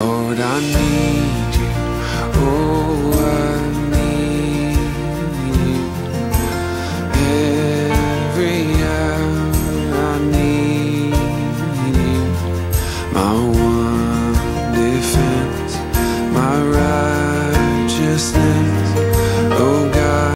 Lord, I need you. Oh, I need you. Every hour I need you. My one defense, my righteousness.